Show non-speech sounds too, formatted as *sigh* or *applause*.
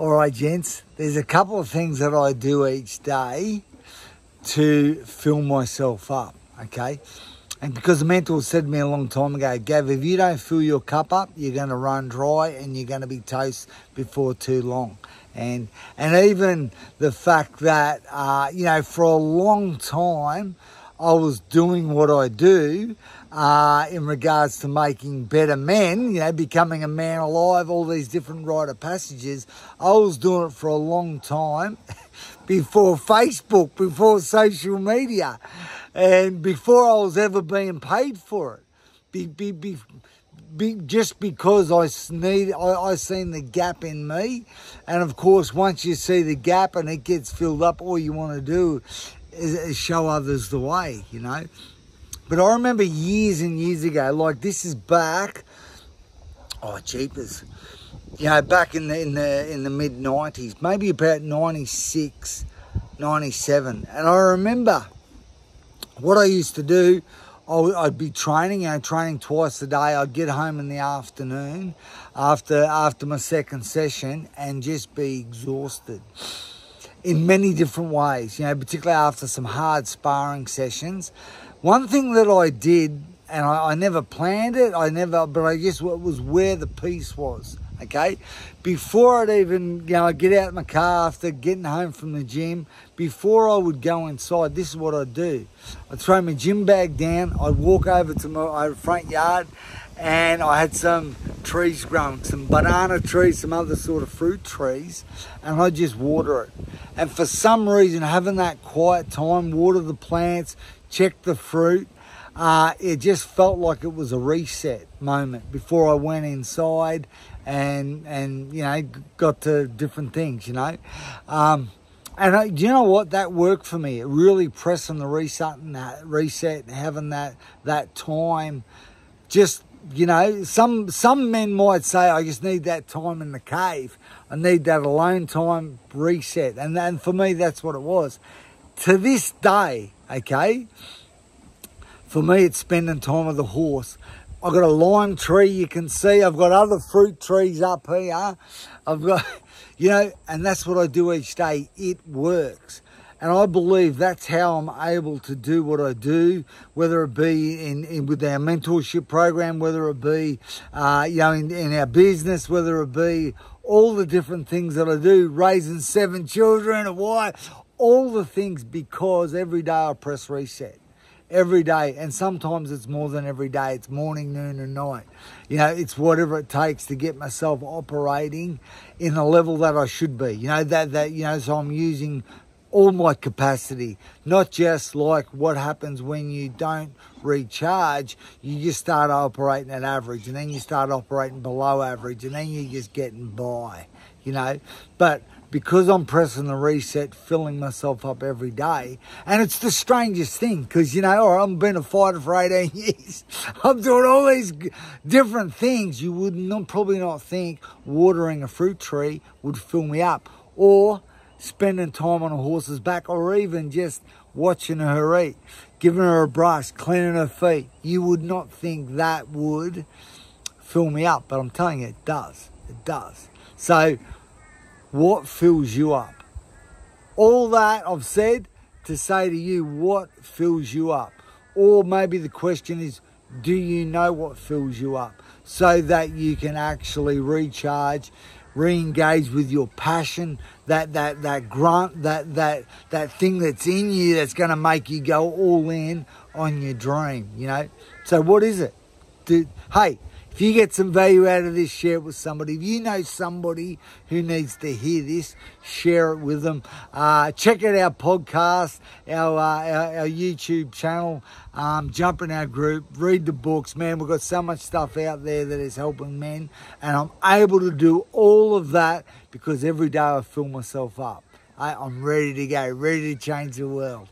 All right, gents, there's a couple of things that I do each day to fill myself up, okay? And because the mentor said to me a long time ago, Gav, if you don't fill your cup up, you're going to run dry and you're going to be toast before too long. And and even the fact that uh, you know for a long time I was doing what I do uh, in regards to making better men, you know, becoming a man alive, all these different rite of passages. I was doing it for a long time *laughs* before Facebook, before social media, and before I was ever being paid for it. Be, be, be, be, just because I need, I, I seen the gap in me, and of course, once you see the gap and it gets filled up, all you want to do is, is show others the way, you know. But I remember years and years ago, like this is back. Oh, jeepers! You know, back in the in the in the mid '90s, maybe about '96, '97, and I remember what I used to do. I'd be training, you know, training twice a day. I'd get home in the afternoon after after my second session and just be exhausted in many different ways, you know, particularly after some hard sparring sessions. One thing that I did, and I, I never planned it, I never, but I guess what was where the piece was, okay? Before I'd even, you know, I'd get out of my car after getting home from the gym, before I would go inside, this is what I'd do. I'd throw my gym bag down, I'd walk over to my uh, front yard, and I had some trees growing, some banana trees, some other sort of fruit trees, and I'd just water it. And for some reason, having that quiet time, water the plants, check the fruit, uh, it just felt like it was a reset moment before I went inside and and you know got to different things, you know. Um, and I, you know what? That worked for me. It really pressing the reset and that reset and having that that time just you know, some some men might say, I just need that time in the cave. I need that alone time reset. And, and for me, that's what it was. To this day, okay, for me, it's spending time with the horse. I've got a lime tree you can see. I've got other fruit trees up here. I've got, *laughs* you know, and that's what I do each day. It works. And I believe that's how I'm able to do what I do, whether it be in, in with our mentorship program, whether it be, uh, you know, in, in our business, whether it be all the different things that I do, raising seven children, a wife, all the things because every day I press reset every day and sometimes it's more than every day. It's morning noon and night. You know it's whatever it takes to get myself operating in the level that i should be. You know that that you know so i'm using all my capacity, not just like what happens when you don't recharge, you just start operating at average and then you start operating below average and then you're just getting by, you know. But because I'm pressing the reset, filling myself up every day, and it's the strangest thing because, you know, I've been a fighter for 18 *laughs* years, I'm doing all these different things. You would not, probably not think watering a fruit tree would fill me up or spending time on a horse's back or even just watching her eat, giving her a brush, cleaning her feet. You would not think that would fill me up, but I'm telling you, it does. It does. So, what fills you up? All that I've said to say to you, what fills you up? Or maybe the question is, do you know what fills you up? So that you can actually recharge re-engage with your passion, that that that grunt, that that that thing that's in you that's going to make you go all in on your dream. You know. So what is it? Do, hey, if you get some value out of this, share it with somebody. If you know somebody who needs to hear this, share it with them. Uh, check out our podcast, our, uh, our, our, YouTube channel. Um, jump in our group, read the books. Man, we've got so much stuff out there that is helping men. And I'm able to do all of that because every day I fill myself up. I, I'm ready to go, ready to change the world.